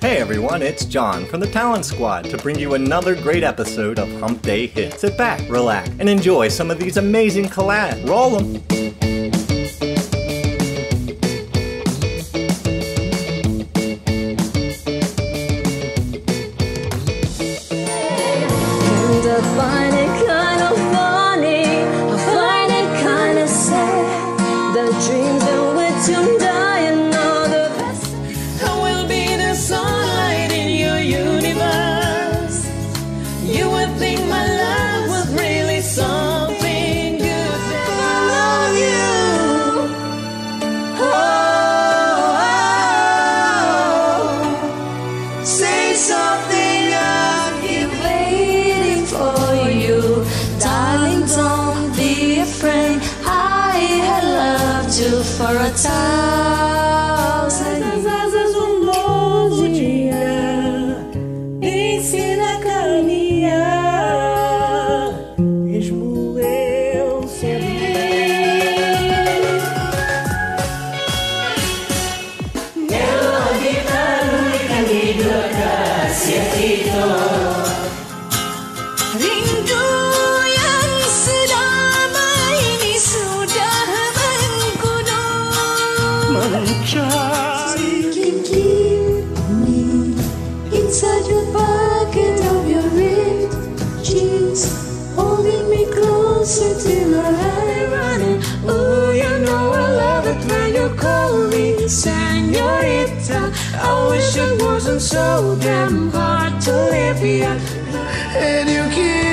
Hey everyone, it's John from the Talent Squad to bring you another great episode of Hump Day Hits. Sit back, relax, and enjoy some of these amazing collabs. Roll them! Dreams that were to die say something. I'll be Waiting for you, darling, don't be afraid. I had loved you for a thousand è Rindu yang selama ini sudah mengkudu mencari Can keep me inside your pocket of your ripped jeans Holding me closer till I running senorita I wish it wasn't so damn hard to live here. And you keep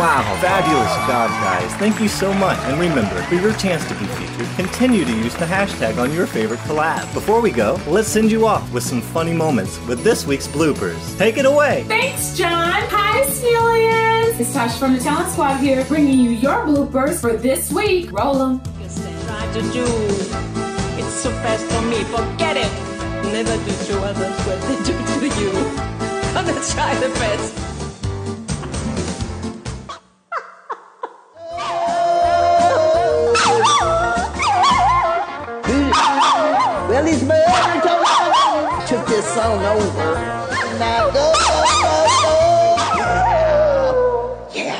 Wow, fabulous job, guys. Thank you so much. And remember, for your chance to be featured, continue to use the hashtag on your favorite collab. Before we go, let's send you off with some funny moments with this week's bloopers. Take it away! Thanks, John. Hi, Smillions. It's Toshia from the Talent Squad here, bringing you your bloopers for this week. Roll them. try to do it's so fast for me forget it never do to others what they do to you gonna try the best song over. Now go, go, go, go. Yeah.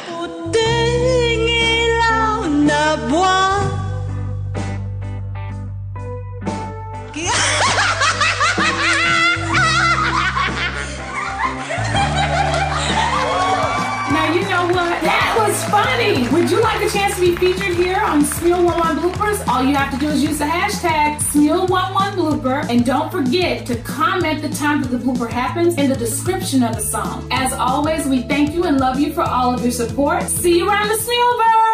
Now, you know what? That was funny. Would you like a chance to be featured here on Smule Bloopers? All you have to do is use the hashtag SmuleBlooper. And don't forget to comment the time that the blooper happens in the description of the song. As always, we thank you and love you for all of your support. See you around the Smuleverse.